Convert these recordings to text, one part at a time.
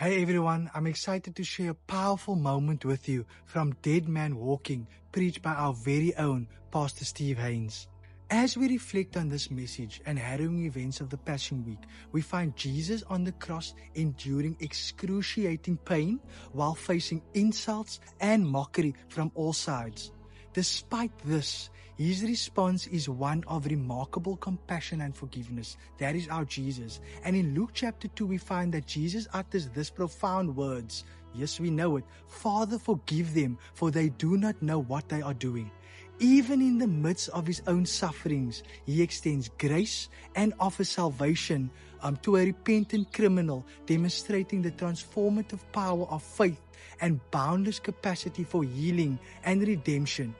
Hey everyone, I'm excited to share a powerful moment with you from Dead Man Walking, preached by our very own Pastor Steve Haynes. As we reflect on this message and harrowing events of the Passion Week, we find Jesus on the cross enduring excruciating pain while facing insults and mockery from all sides. Despite this, his response is one of remarkable compassion and forgiveness. That is our Jesus. And in Luke chapter 2, we find that Jesus utters this profound words. Yes, we know it. Father, forgive them, for they do not know what they are doing. Even in the midst of his own sufferings, he extends grace and offers salvation um, to a repentant criminal, demonstrating the transformative power of faith and boundless capacity for healing and redemption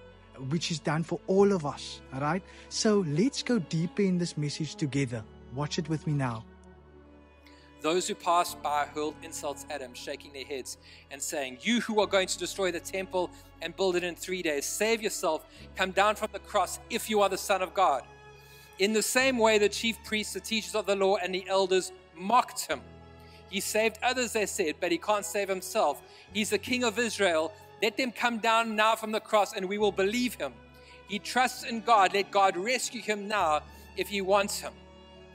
which is done for all of us. All right. So let's go deeper in this message together. Watch it with me now. Those who passed by hurled insults at him, shaking their heads and saying, You who are going to destroy the temple and build it in three days, save yourself, come down from the cross if you are the Son of God. In the same way, the chief priests, the teachers of the law, and the elders mocked him. He saved others, they said, but he can't save himself. He's the King of Israel. Let them come down now from the cross and we will believe him. He trusts in God. Let God rescue him now if he wants him.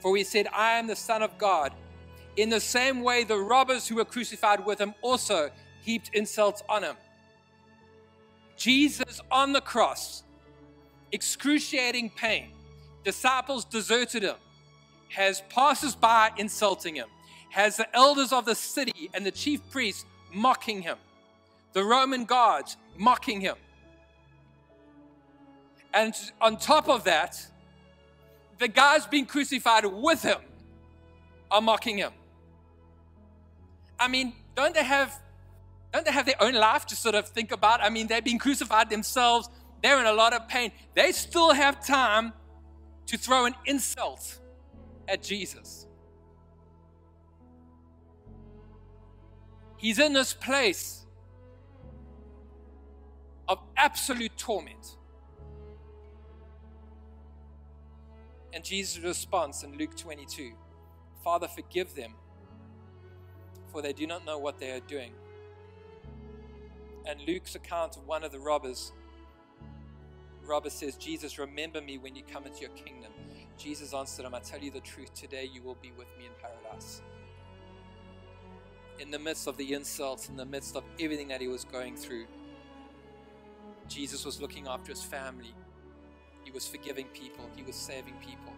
For he said, I am the Son of God. In the same way, the robbers who were crucified with him also heaped insults on him. Jesus on the cross, excruciating pain, disciples deserted him, has passers by insulting him, has the elders of the city and the chief priests mocking him the Roman guards mocking him. And on top of that, the guys being crucified with him are mocking him. I mean, don't they have don't they have their own life to sort of think about? I mean, they've been crucified themselves. They're in a lot of pain. They still have time to throw an insult at Jesus. He's in this place of absolute torment. And Jesus' response in Luke 22 Father, forgive them, for they do not know what they are doing. And Luke's account of one of the robbers, robber says, Jesus, remember me when you come into your kingdom. Jesus answered him, I tell you the truth, today you will be with me in paradise. In the midst of the insults, in the midst of everything that he was going through, Jesus was looking after his family. He was forgiving people. He was saving people.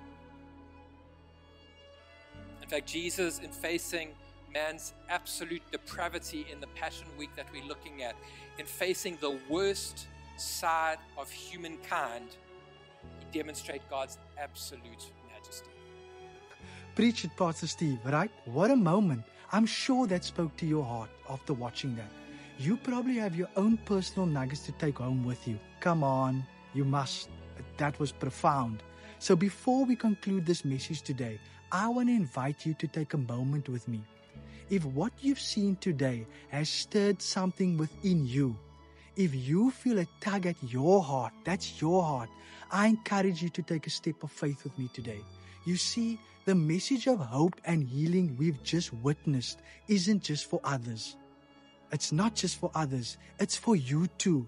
In fact, Jesus, in facing man's absolute depravity in the Passion Week that we're looking at, in facing the worst side of humankind, he demonstrates God's absolute majesty. Preach it, Pastor Steve, right? What a moment. I'm sure that spoke to your heart after watching that. You probably have your own personal nuggets to take home with you. Come on, you must. That was profound. So before we conclude this message today, I want to invite you to take a moment with me. If what you've seen today has stirred something within you, if you feel a tug at your heart, that's your heart, I encourage you to take a step of faith with me today. You see, the message of hope and healing we've just witnessed isn't just for others. It's not just for others, it's for you too.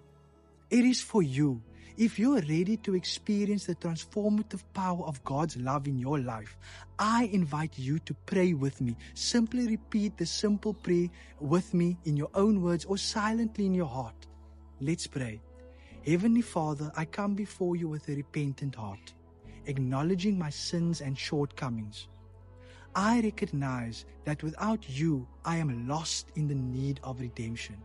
It is for you. If you're ready to experience the transformative power of God's love in your life, I invite you to pray with me. Simply repeat the simple prayer with me in your own words or silently in your heart. Let's pray. Heavenly Father, I come before you with a repentant heart, acknowledging my sins and shortcomings. I recognize that without you, I am lost in the need of redemption.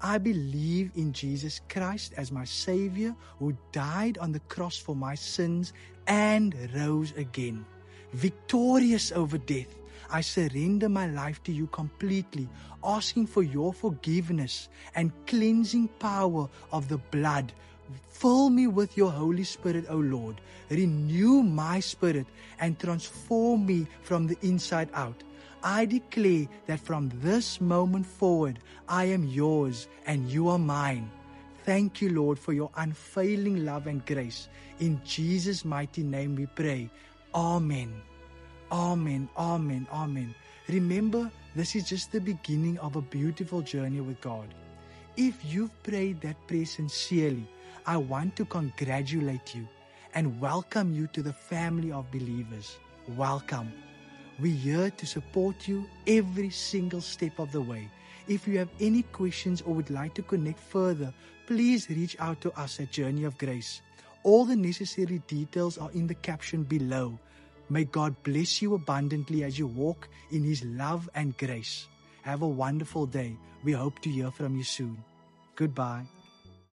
I believe in Jesus Christ as my Savior who died on the cross for my sins and rose again. Victorious over death, I surrender my life to you completely, asking for your forgiveness and cleansing power of the blood Fill me with your Holy Spirit, O Lord. Renew my spirit and transform me from the inside out. I declare that from this moment forward, I am yours and you are mine. Thank you, Lord, for your unfailing love and grace. In Jesus' mighty name we pray. Amen. Amen. Amen. Amen. Remember, this is just the beginning of a beautiful journey with God. If you've prayed that prayer sincerely, I want to congratulate you and welcome you to the family of believers. Welcome. We're here to support you every single step of the way. If you have any questions or would like to connect further, please reach out to us at Journey of Grace. All the necessary details are in the caption below. May God bless you abundantly as you walk in His love and grace. Have a wonderful day. We hope to hear from you soon. Goodbye.